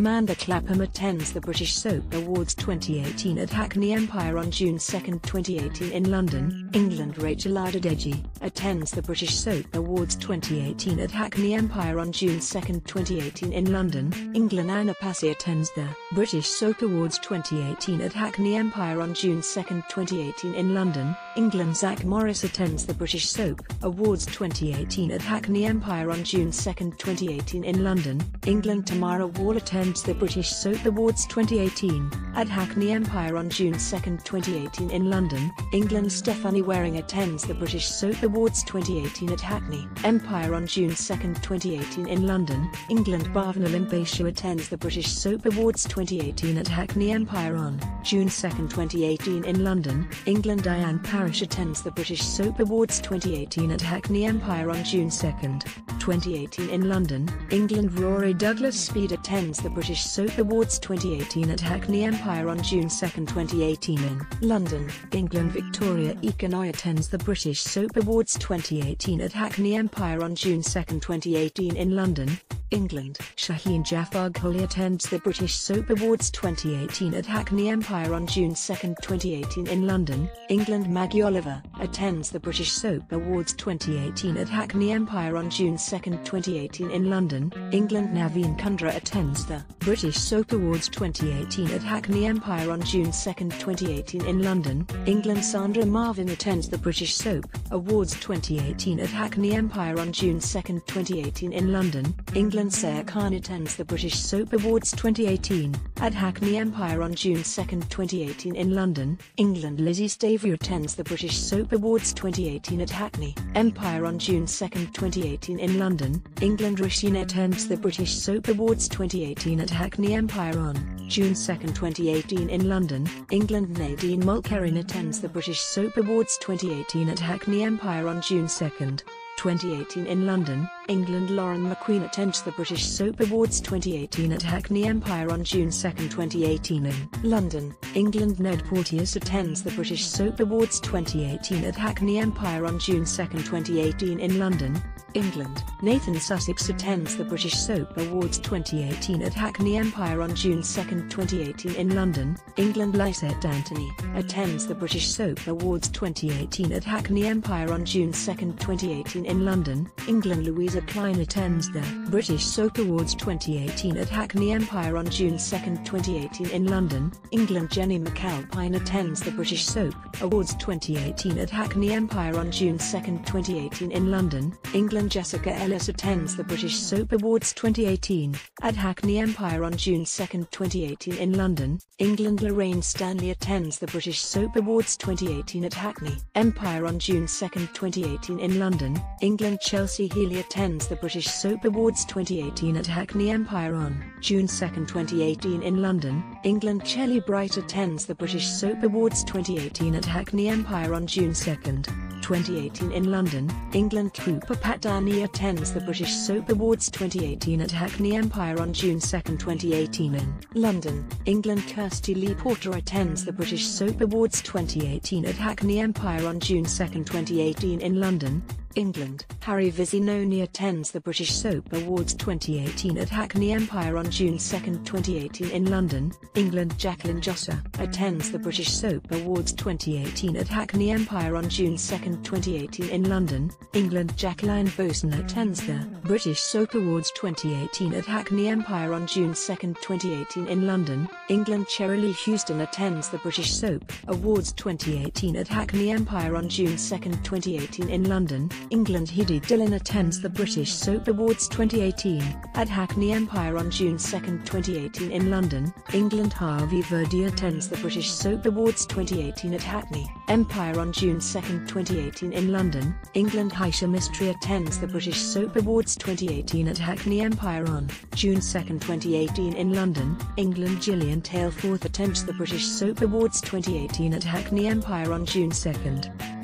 Amanda Clapham attends the British Soap Awards 2018 at Hackney Empire on June 2, 2018 in London, England. Rachel Adedeji attends the British Soap Awards 2018 at Hackney Empire on June 2, 2018 in London, England. Anna Passey attends the British Soap Awards 2018 at Hackney Empire on June 2, 2018 in London, England. Zach Morris attends the British Soap Awards 2018 at Hackney Empire on June 2, 2018 in London, England. Tamara Wall attends attends the British Soap Awards 2018 at Hackney Empire on June 2, 2018 in London, England. Stephanie Waring attends the British Soap Awards 2018 at Hackney Empire on June 2, 2018 in London, England. Bhavna Limbachia attends the British Soap Awards 2018 at Hackney Empire on June 2, 2018 in London, England. Diane Parish attends the British Soap Awards 2018 at Hackney Empire on June 2, 2018 in London, England. Rory Douglas Speed attends the British Soap Awards 2018 at Hackney Empire on June 2, 2018 in London, England. Victoria Ekanoye attends the British Soap Awards 2018 at Hackney Empire on June 2, 2018 in London, England. Shaheen Jafargholi attends the British Soap Awards 2018 at Hackney Empire on June 2, 2018 in London, England. Maggie Oliver attends the British Soap Awards 2018 at Hackney Empire on June 2, 2018 in London, England. Naveen Kundra attends the British Soap Awards 2018 at Hackney Empire on June 2, 2018 in London, England. Sandra Marvin attends the British Soap Awards 2018 at Hackney Empire on June 2, 2018 in London, England. Sair Khan attends the British Soap Awards 2018 at Hackney Empire on June 2, 2018 in London, England. Lizzie Staver attends the British Soap Awards 2018 at Hackney Empire on June 2, 2018 in London, England. Rashina attends the British Soap Awards 2018 at Hackney Empire on June 2, 2018 in London, England. Nadine Mulkerrin attends the British Soap Awards 2018 at Hackney Empire on June 2, 2018 in London, England. Lauren McQueen attends the British Soap Awards 2018 at Hackney Empire on June 2, 2018 in London, England. Ned Porteous attends the British Soap Awards 2018 at Hackney Empire on June 2, 2018 in London, England. Nathan Sussex attends the British Soap Awards 2018 at Hackney Empire on June 2, 2018 in London, England. Lysette Anthony attends the British Soap Awards 2018 at Hackney Empire on June 2, 2018 in London, England. Louisa Clein attends the British Soap Awards 2018 at Hackney Empire on June 2, 2018 in London, England. Jenny McAlpine attends the British Soap Awards 2018 at Hackney Empire on June 2, 2018 in London, England. Jessica Ellis attends the British Soap Awards 2018 at Hackney Empire on June 2, 2018 in London, England. Lorraine Stanley attends the British Soap Awards 2018 at Hackney Empire on June 2, 2018 in London, England. Chelsee Healey attends the British Soap Awards 2018 at Hackney Empire on June 2, 2018 in London, England. Shelley Bright attends the British Soap Awards 2018 at Hackney Empire on June 2, 2018 in London, England. Trooper Patani attends the British Soap Awards 2018 at Hackney Empire on June 2, 2018 in London, England. Kirsty Leigh Porter attends the British Soap Awards 2018 at Hackney Empire on June 2, 2018 in London, England. Harry Visinoni attends the British Soap Awards 2018 at Hackney Empire on June 2, 2018 in London, England. Jacqueline Jossa attends the British Soap Awards 2018 at Hackney Empire on June 2, 2018 in London, England. Jacqueline Boatswain attends the British Soap Awards 2018 at Hackney Empire on June 2, 2018 in London, England. Cherylee Houston attends the British Soap Awards 2018 at Hackney Empire on June 2, 2018 in London, England. Hidi Dillon attends the British Soap Awards 2018 at Hackney Empire on June 2, 2018 in London, England. Harvey Verdi attends the British Soap Awards 2018 at Hackney Empire on June 2, 2018 in London, England. Haiesha Mistry attends the British Soap Awards 2018 at Hackney Empire on June 2, 2018 in London, England. Gillian Tailforth attends the British Soap Awards 2018 at Hackney Empire on June 2,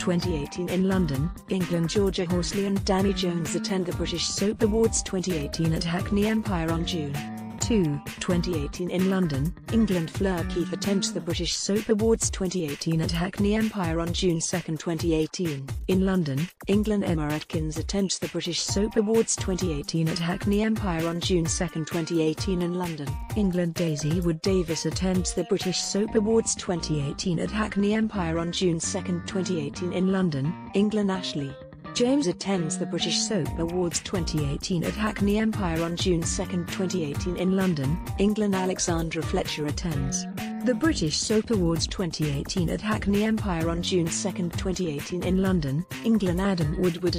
2018 in London, England. Georgia Horsley and Danny Jones attend the British Soap Awards 2018 at Hackney Empire on June 2, 2, 2018 in London, England Fleur Keith attends the British Soap Awards 2018 at Hackney Empire on June 2, 2018. In London, England Emma Atkins attends the British Soap Awards 2018 at Hackney Empire on June 2, 2018 in London. England Daisy Wood Davis attends the British Soap Awards 2018 at Hackney Empire on June 2, 2018 in London, England Ashley. James attends the British Soap Awards 2018 at Hackney Empire on June 2, 2018 in London, England Alexandra Fletcher attends the British Soap Awards 2018 at Hackney Empire on June 2, 2018 in London, England Adam Woodward